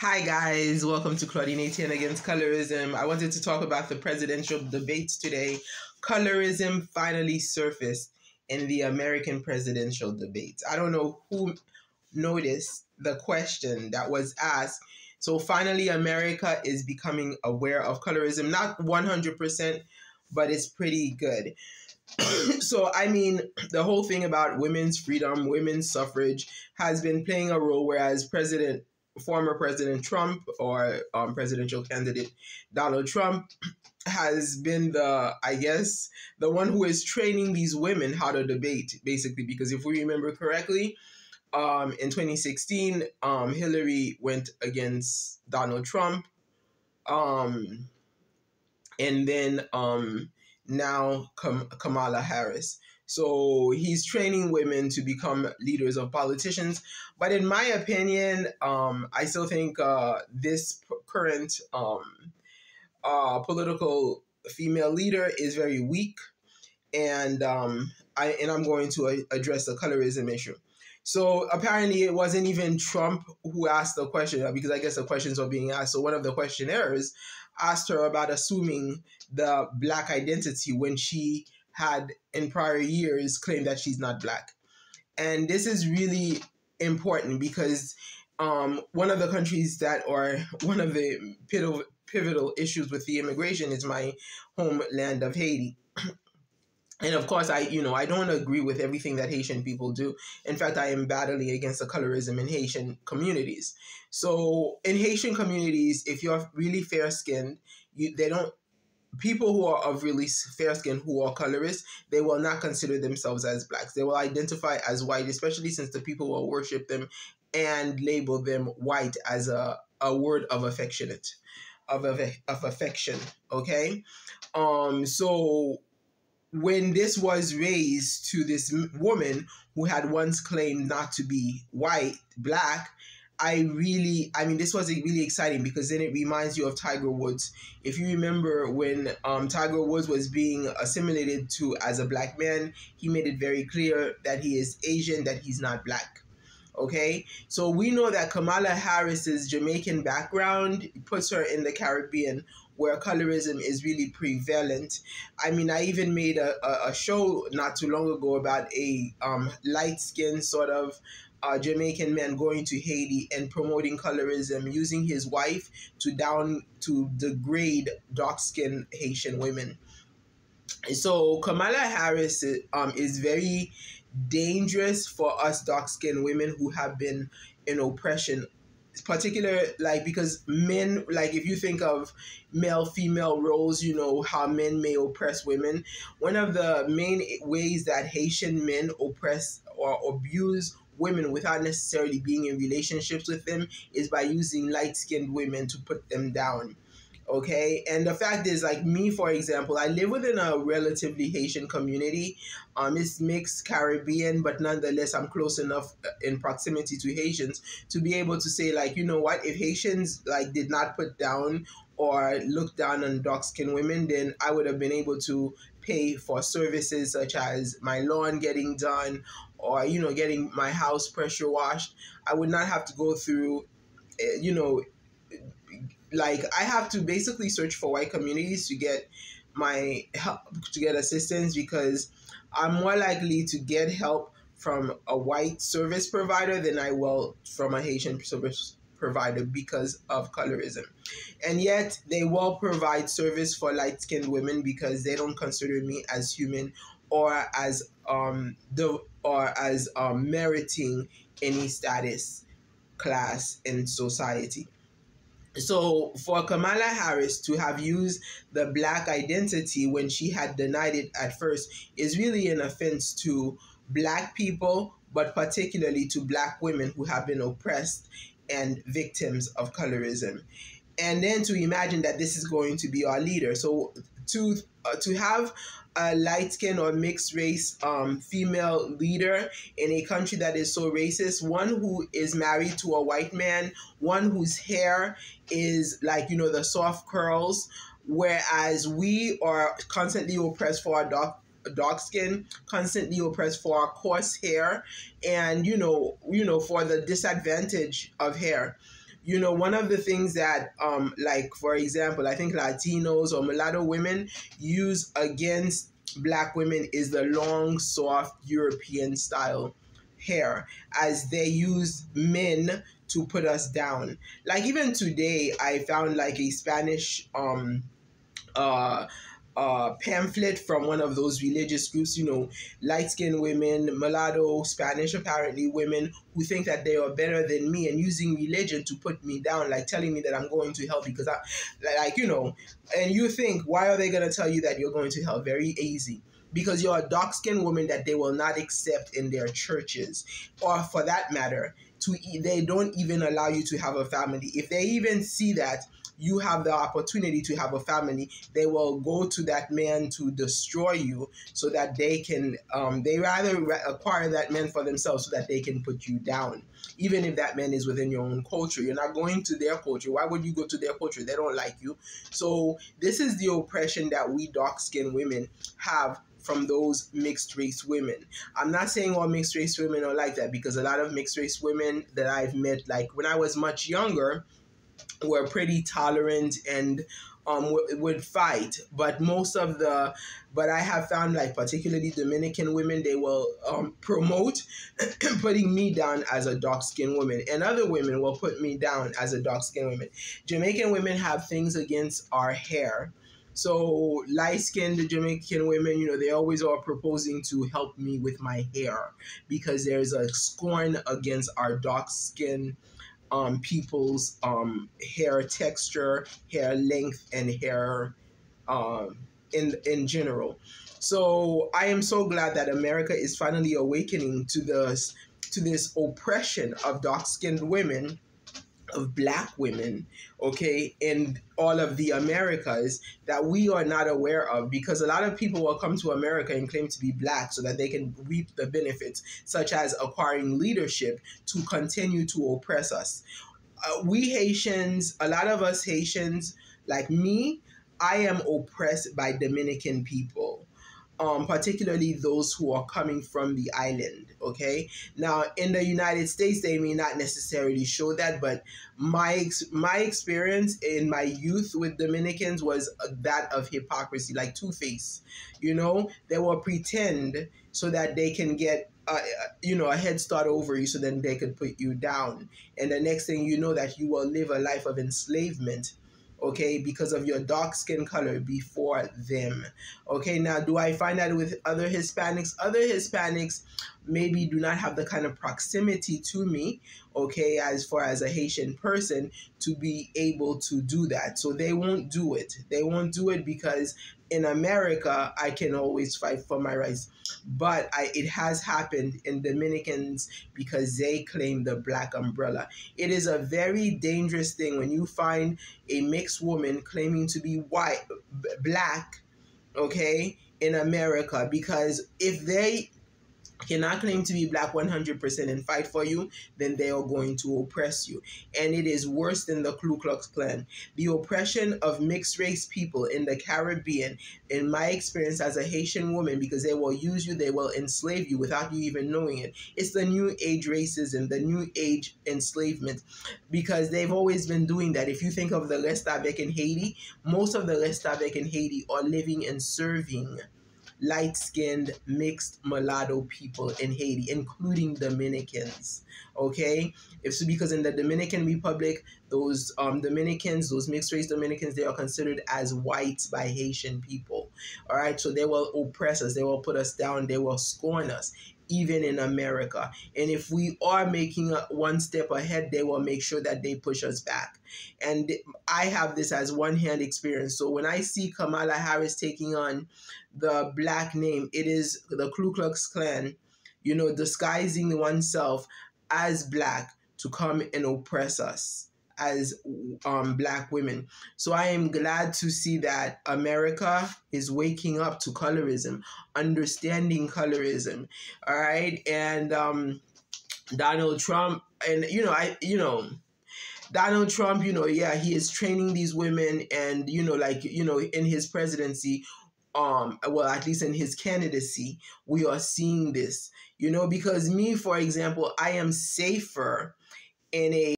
Hi guys, welcome to Claudine Etienne Against Colorism. I wanted to talk about the presidential debates today. Colorism finally surfaced in the American presidential debates. I don't know who noticed the question that was asked. So finally America is becoming aware of colorism, not 100%, but it's pretty good. so I mean, the whole thing about women's freedom, women's suffrage has been playing a role whereas President former President Trump or um, presidential candidate Donald Trump has been the, I guess, the one who is training these women how to debate, basically. Because if we remember correctly, um, in 2016, um, Hillary went against Donald Trump. Um, and then um, now Kam- Kamala Harris. So he's training women to become leaders of politicians. But in my opinion, um, I still think uh, this current um, uh, political female leader is very weak. And um, I and I'm going to a- address the colorism issue. So apparently, it wasn't even Trump who asked the question uh, because I guess the questions were being asked. So one of the questionnaires asked her about assuming the black identity when she had in prior years claimed that she's not black. And this is really important because um, one of the countries that, are one of the pivotal, pivotal issues with the immigration is my homeland of Haiti. And of course, I you know I don't agree with everything that Haitian people do. In fact, I am battling against the colorism in Haitian communities. So in Haitian communities, if you're really fair skinned, you they don't people who are of really fair skin who are colorist, they will not consider themselves as blacks. They will identify as white, especially since the people will worship them and label them white as a, a word of affectionate, of, of, of affection. Okay. Um, so when this was raised to this woman who had once claimed not to be white, black, I really, I mean, this was really exciting because then it reminds you of Tiger Woods. If you remember when um, Tiger Woods was being assimilated to as a black man, he made it very clear that he is Asian, that he's not black. Okay, so we know that Kamala Harris's Jamaican background puts her in the Caribbean where colorism is really prevalent. I mean, I even made a, a, a show not too long ago about a um, light skin sort of uh, Jamaican man going to Haiti and promoting colorism, using his wife to down to degrade dark skinned Haitian women. So Kamala Harris um, is very dangerous for us dark skinned women who have been in oppression particular like because men like if you think of male female roles you know how men may oppress women one of the main ways that haitian men oppress or abuse women without necessarily being in relationships with them is by using light skinned women to put them down. Okay, and the fact is, like me, for example, I live within a relatively Haitian community. Um, it's mixed Caribbean, but nonetheless, I'm close enough uh, in proximity to Haitians to be able to say, like, you know what, if Haitians like did not put down or look down on dark skinned women, then I would have been able to pay for services such as my lawn getting done or you know getting my house pressure washed i would not have to go through eh, you know like i have to basically search for white communities to get my help to get assistance because i'm more likely to get help from a white service provider than i will from a haitian service provider because of colorism. And yet they will provide service for light skinned women because they don't consider me as human or as um the or as um, meriting any status class in society. So for Kamala Harris to have used the black identity when she had denied it at first is really an offense to black people, but particularly to black women who have been oppressed and victims of colorism. And then to imagine that this is going to be our leader. So to uh, to have a light skin or mixed race um, female leader in a country that is so racist, one who is married to a white man, one whose hair is like, you know, the soft curls, whereas we are constantly oppressed for our dark dark skin, constantly oppressed for our coarse hair, and you know, you know, for the disadvantage of hair you know, one of the things that, um, like for example, I think Latinos or mulatto women use against black women is the long, soft European style hair, as they use men to put us down. Like even today, I found like a Spanish um uh uh, pamphlet from one of those religious groups, you know, light skinned women, mulatto, Spanish apparently women who think that they are better than me and using religion to put me down, like telling me that I'm going to hell because I, like, you know, and you think, why are they going to tell you that you're going to hell? Very easy. Because you're a dark skinned woman that they will not accept in their churches, or for that matter, to they don't even allow you to have a family. If they even see that you have the opportunity to have a family, they will go to that man to destroy you so that they can, um, they rather acquire that man for themselves so that they can put you down. Even if that man is within your own culture, you're not going to their culture. Why would you go to their culture? They don't like you. So, this is the oppression that we dark skinned women have from those mixed race women. I'm not saying all mixed race women are like that because a lot of mixed race women that I've met, like when I was much younger, were pretty tolerant and um, would fight. But most of the, but I have found like particularly Dominican women, they will um, promote putting me down as a dark skinned woman, and other women will put me down as a dark skinned woman. Jamaican women have things against our hair. So light skinned Jamaican women, you know, they always are proposing to help me with my hair because there's a scorn against our dark skin um, people's um, hair texture, hair length, and hair um, in in general. So I am so glad that America is finally awakening to this to this oppression of dark skinned women of black women, okay, in all of the Americas that we are not aware of because a lot of people will come to America and claim to be black so that they can reap the benefits, such as acquiring leadership to continue to oppress us. Uh, we Haitians, a lot of us Haitians, like me, I am oppressed by Dominican people um, particularly those who are coming from the island. Okay, now in the United States, they may not necessarily show that, but my my experience in my youth with Dominicans was that of hypocrisy, like two face. You know, they will pretend so that they can get uh, you know, a head start over you so then they could put you down. And the next thing you know that you will live a life of enslavement okay, because of your dark skin color before them. Okay, now do I find that with other Hispanics? Other Hispanics maybe do not have the kind of proximity to me, okay, as far as a Haitian person to be able to do that. So they won't do it. They won't do it because in America, I can always fight for my rights. But I, it has happened in Dominicans because they claim the black umbrella. It is a very dangerous thing when you find a mixed woman claiming to be white, black, okay, in America. Because if they cannot claim to be black 100% and fight for you, then they are going to oppress you. And it is worse than the Ku Klux Klan. The oppression of mixed race people in the Caribbean, in my experience as a Haitian woman, because they will use you, they will enslave you without you even knowing it. It's the new age racism, the new age enslavement, because they've always been doing that. If you think of the restavek in Haiti, most of the restavek in Haiti are living and serving light skinned mixed mulatto people in Haiti, including Dominicans. Okay? It's because in the Dominican Republic, those um, Dominicans, those mixed race Dominicans, they are considered as whites by Haitian people. All right, so they will oppress us, they will put us down, they will scorn us even in America. And if we are making a, one step ahead, they will make sure that they push us back. And I have this as one hand experience. So when I see Kamala Harris taking on the black name, it is the Ku Klux Klan, you know, disguising oneself as black to come and oppress us as um, black women. So I am glad to see that America is waking up to colorism, understanding colorism. All right. And um, Donald Trump, and you know, I, you know, Donald Trump, you know, yeah, he is training these women, and you know, like you know, in his presidency, um, well, at least in his candidacy, we are seeing this, you know, because me, for example, I am safer in a